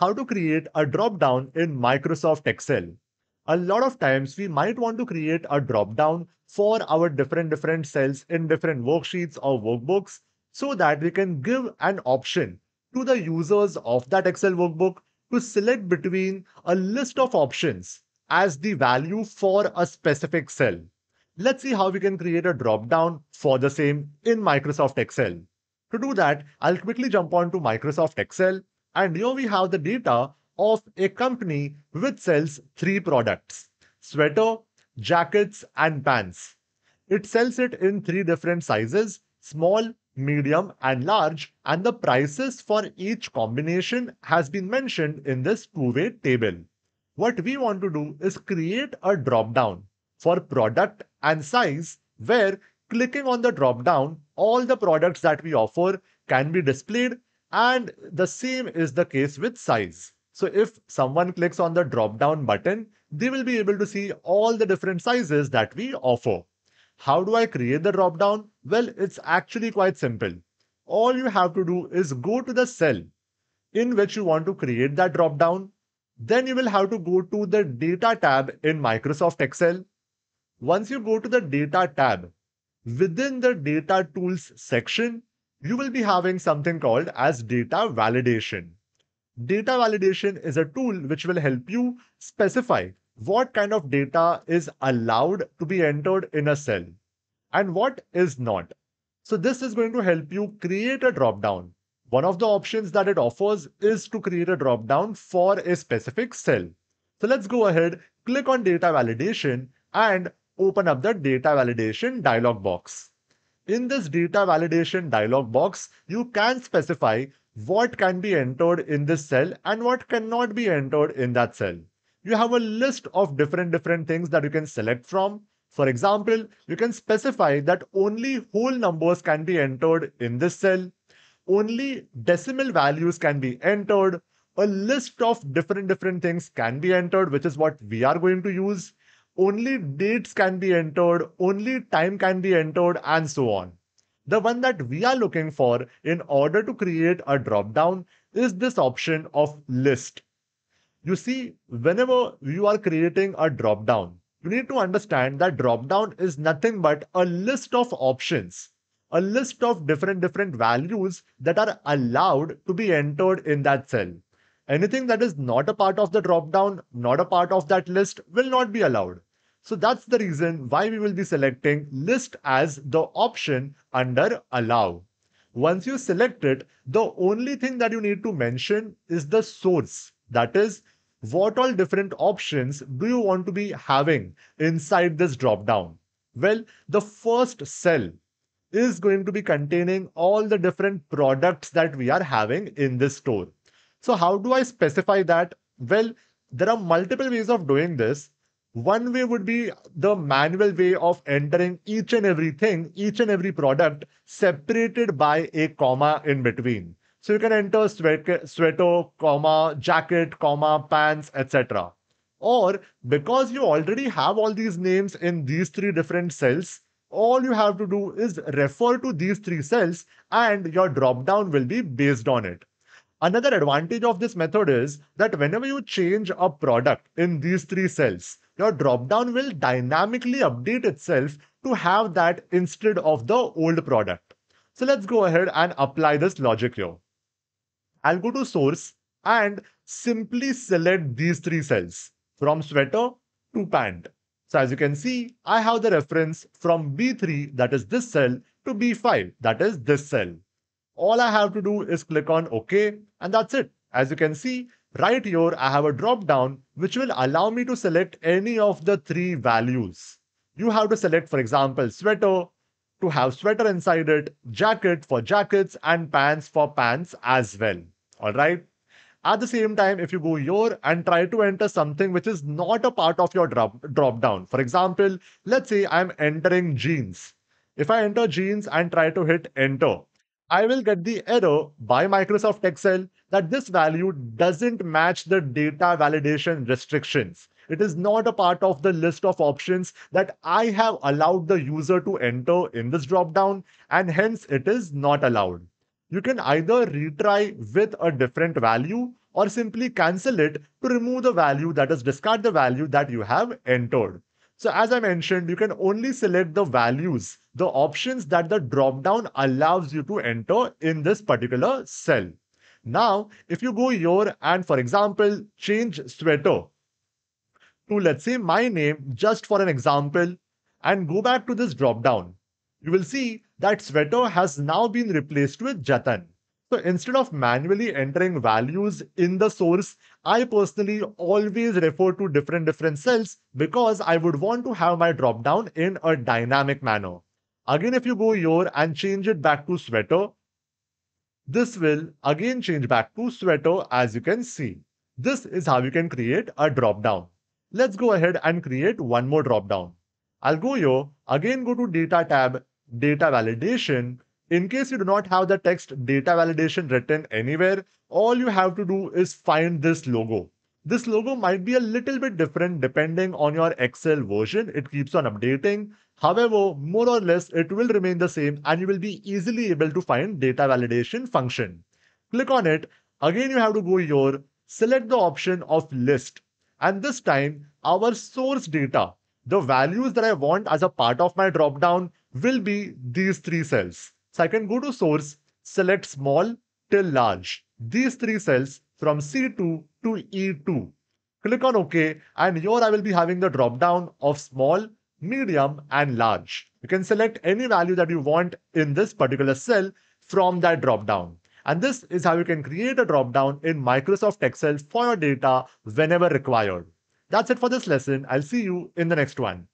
how to create a drop-down in Microsoft Excel. A lot of times we might want to create a drop-down for our different different cells in different worksheets or workbooks so that we can give an option to the users of that Excel workbook to select between a list of options as the value for a specific cell. Let's see how we can create a drop-down for the same in Microsoft Excel. To do that, I'll quickly jump on to Microsoft Excel and here we have the data of a company which sells three products, sweater, jackets and pants. It sells it in three different sizes, small, medium and large and the prices for each combination has been mentioned in this two-way table. What we want to do is create a drop-down for product and size where clicking on the drop-down, all the products that we offer can be displayed and the same is the case with size. So if someone clicks on the drop-down button, they will be able to see all the different sizes that we offer. How do I create the drop-down? Well, it's actually quite simple. All you have to do is go to the cell in which you want to create that drop-down. Then you will have to go to the Data tab in Microsoft Excel. Once you go to the Data tab, within the Data Tools section, you will be having something called as Data Validation. Data validation is a tool which will help you specify what kind of data is allowed to be entered in a cell and what is not. So this is going to help you create a dropdown. One of the options that it offers is to create a dropdown for a specific cell. So let's go ahead, click on data validation and open up the data validation dialog box. In this data validation dialog box, you can specify what can be entered in this cell and what cannot be entered in that cell you have a list of different different things that you can select from. For example, you can specify that only whole numbers can be entered in this cell. Only decimal values can be entered. A list of different different things can be entered, which is what we are going to use. Only dates can be entered, only time can be entered, and so on. The one that we are looking for in order to create a drop down is this option of list. You see, whenever you are creating a drop down, you need to understand that drop down is nothing but a list of options, a list of different different values that are allowed to be entered in that cell. Anything that is not a part of the drop down, not a part of that list will not be allowed. So that's the reason why we will be selecting list as the option under allow. Once you select it, the only thing that you need to mention is the source that is, what all different options do you want to be having inside this drop down? Well, the first cell is going to be containing all the different products that we are having in this store. So how do I specify that? Well, there are multiple ways of doing this. One way would be the manual way of entering each and everything, each and every product separated by a comma in between. So you can enter sweat, sweater, comma, jacket, comma, pants, etc. Or because you already have all these names in these three different cells, all you have to do is refer to these three cells and your drop down will be based on it. Another advantage of this method is that whenever you change a product in these three cells, your drop down will dynamically update itself to have that instead of the old product. So let's go ahead and apply this logic here. I'll go to source and simply select these three cells from sweater to pant. So as you can see, I have the reference from B3, that is this cell, to B5, that is this cell. All I have to do is click on OK, and that's it. As you can see, right here, I have a drop down which will allow me to select any of the three values. You have to select, for example, sweater, to have sweater inside it, jacket for jackets, and pants for pants as well. All right. At the same time, if you go here and try to enter something which is not a part of your drop, drop down, for example, let's say I'm entering jeans. If I enter jeans and try to hit enter, I will get the error by Microsoft Excel that this value doesn't match the data validation restrictions. It is not a part of the list of options that I have allowed the user to enter in this dropdown and hence it is not allowed. You can either retry with a different value or simply cancel it to remove the value that is discard the value that you have entered. So as I mentioned, you can only select the values, the options that the dropdown allows you to enter in this particular cell. Now, if you go here and for example, change sweater to let's say my name just for an example and go back to this dropdown, you will see that sweater has now been replaced with Jatan. So instead of manually entering values in the source, I personally always refer to different different cells because I would want to have my dropdown in a dynamic manner. Again, if you go here and change it back to sweater, this will again change back to sweater as you can see. This is how you can create a dropdown. Let's go ahead and create one more dropdown. I'll go here, again go to data tab, data validation, in case you do not have the text data validation written anywhere, all you have to do is find this logo. This logo might be a little bit different depending on your Excel version. It keeps on updating. However, more or less, it will remain the same and you will be easily able to find data validation function. Click on it. Again, you have to go here, select the option of list. And this time, our source data, the values that I want as a part of my dropdown will be these three cells. So I can go to source, select small till large. These three cells from C2 to E2. Click on OK and here I will be having the drop down of small, medium and large. You can select any value that you want in this particular cell from that drop down. And this is how you can create a drop down in Microsoft Excel for your data whenever required. That's it for this lesson. I'll see you in the next one.